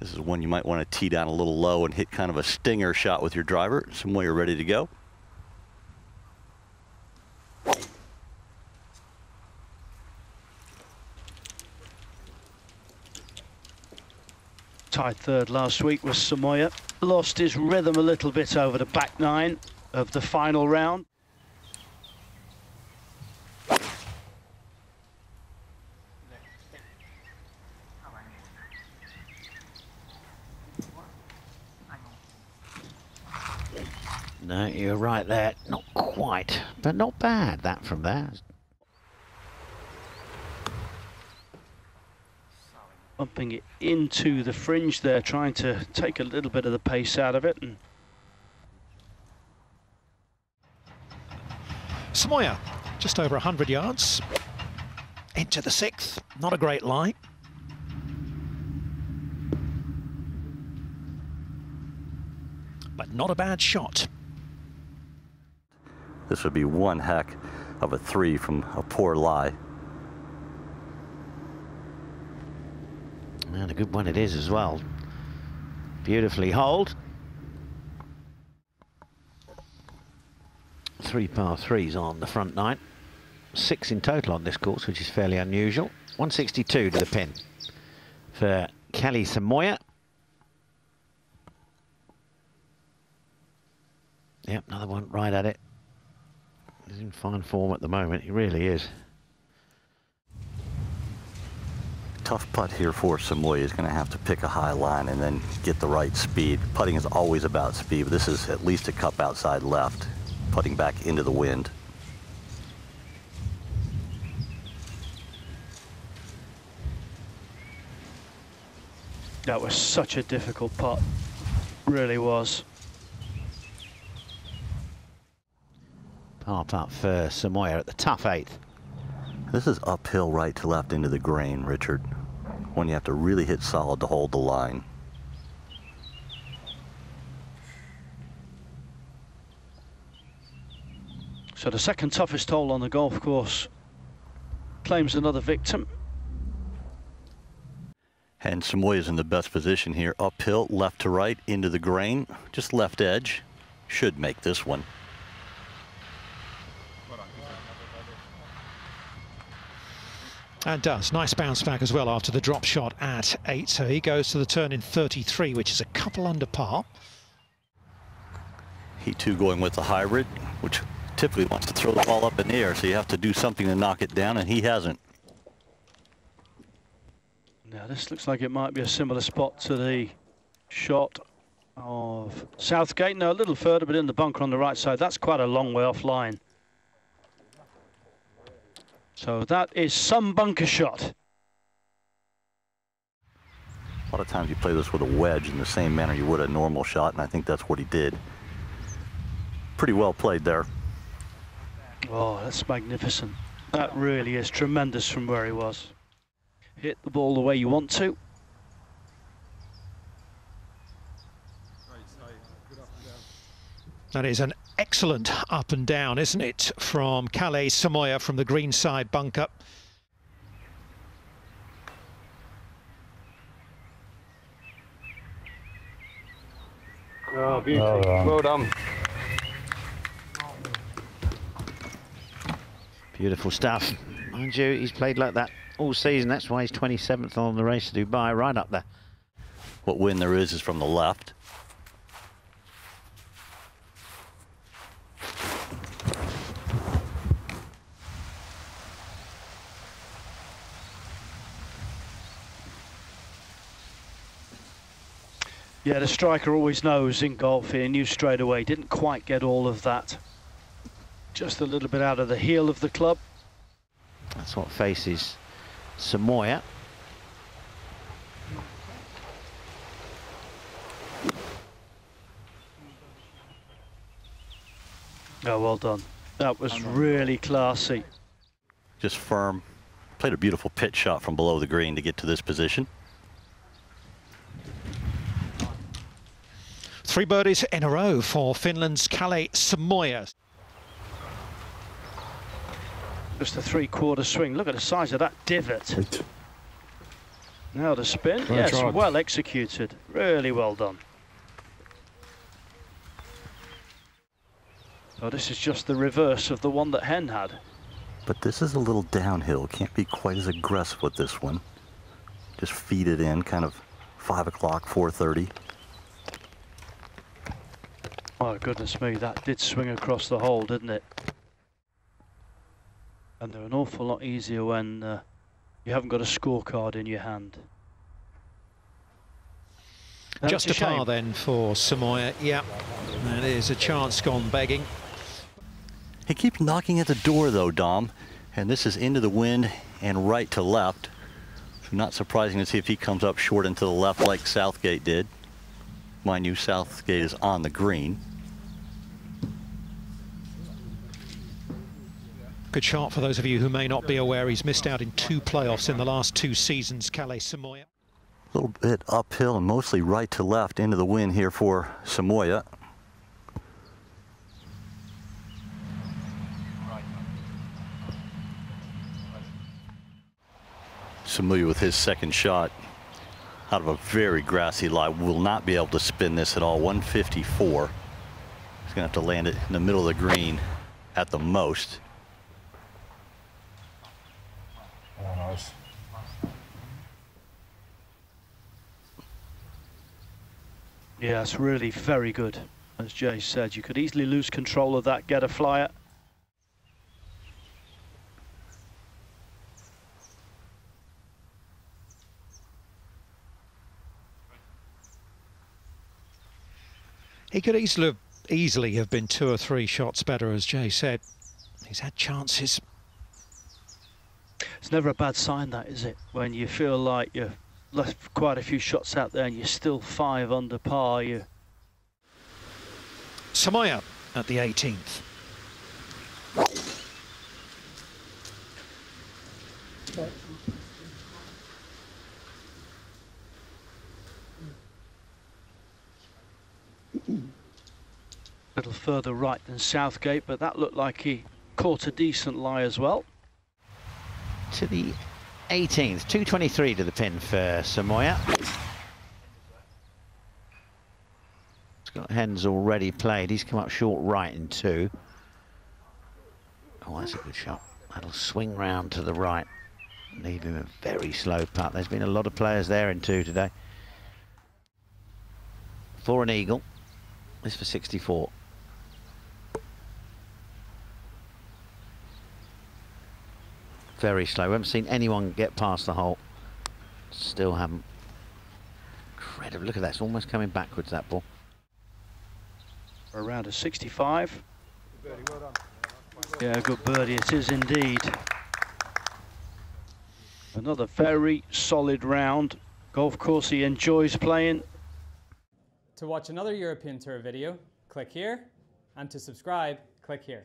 This is one you might want to tee down a little low and hit kind of a stinger shot with your driver. Some way you're ready to go. Tied third last week was Samooja. Lost his rhythm a little bit over the back nine of the final round. No, you're right there. Not quite, but not bad, that from there. Bumping it into the fringe there, trying to take a little bit of the pace out of it. And Samooja, just over 100 yards. Into the sixth. Not a great line. But not a bad shot. This would be one heck of a three from a poor lie. And a good one it is as well. Beautifully holed. Three par threes on the front nine. Six in total on this course, which is fairly unusual. 162 to the pin for Kalle Samooja. Yep, another one right at it. He's in fine form at the moment, he really is. Tough putt here for Samooja. He's going to have to pick a high line and then get the right speed. Putting is always about speed, but this is at least a cup outside left, putting back into the wind. that was such a difficult putt. Really was. Par putt for Samooja at the tough eighth. This is uphill right to left into the grain, Richard. One you have to really hit solid to hold the line. So the second toughest hole on the golf course claims another victim. And Samooja is in the best position here. Uphill, left to right, into the grain. Just left edge. Should make this one. And does. Nice bounce back as well after the drop shot at 8. So he goes to the turn in 33, which is a couple under par. He too going with the hybrid, which typically wants to throw the ball up in the air, so you have to do something to knock it down, and he hasn't. Now this looks like it might be a similar spot to the shot of Southgate. No, a little further, but in the bunker on the right side. That's quite a long way offline. So that is some bunker shot. A lot of times you play this with a wedge in the same manner you would a normal shot, and I think that's what he did. Pretty well played there. Oh, that's magnificent. That really is tremendous from where he was. Hit the ball the way you want to. That is an excellent up and down, isn't it, from Kalle Samooja from the green side bunker. Oh, beautiful. well done. Beautiful stuff. Mind you, he's played like that all season. That's why he's 27th on the race to Dubai, right up there. What wind there is is from the left. Yeah, the striker always knows in golf. He knew straight away. Didn't quite get all of that. Just a little bit out of the heel of the club. That's what faces Samooja. Oh, well done. That was really classy. Just firm. Played a beautiful pitch shot from below the green to get to this position. Three birdies in a row for Finland's Kalle Samooja. Just a three-quarter swing. Look at the size of that divot. Now the spin, Well yes, tried. well executed, really well done. So this is just the reverse of the one that Hend had. But this is a little downhill. Can't be quite as aggressive with this one. Just feed it in, kind of 5 o'clock, 4.30. Oh goodness me, that did swing across the hole, didn't it? And they're an awful lot easier when uh, you haven't got a scorecard in your hand. That's Just a, shame. par then for Samooja. Yeah, that is a chance gone begging. He keeps knocking at the door though, Dom. And this is into the wind and right to left. So not surprising to see if he comes up short and to the left like Southgate did. Mind you, Southgate is on the green. Good shot for those of you who may not be aware. He's missed out in two playoffs in the last two seasons, Kalle Samooja. A little bit uphill and mostly right to left into the wind here for Samooja. Samooja with his second shot out of a very grassy lie will not be able to spin this at all. 154. He's gonna have to land it in the middle of the green at the most. Yeah, it's really very good. As Jay said, you could easily lose control of that, get a flyer. He could easily have, easily have been two or three shots better, as Jay said. He's had chances. It's never a bad sign, that is it? When you feel like you've left quite a few shots out there and you're still five under par. You Samooja at the 18th. a little further right than Southgate, but that looked like he caught a decent lie as well. To the 18th, 223 to the pin for Samooja. Scott Hend's already played. He's come up short right in two. Oh, that's a good shot. That'll swing round to the right. Leave him a very slow putt. There's been a lot of players there in two today. For an eagle. This for 64. Very slow. We haven't seen anyone get past the hole. Still haven't. Incredible. Look at that. It's almost coming backwards, that ball. Around a 65. Yeah, good birdie it is indeed. Another very solid round. Golf course he enjoys playing. To watch another European Tour video, click here, and to subscribe, click here.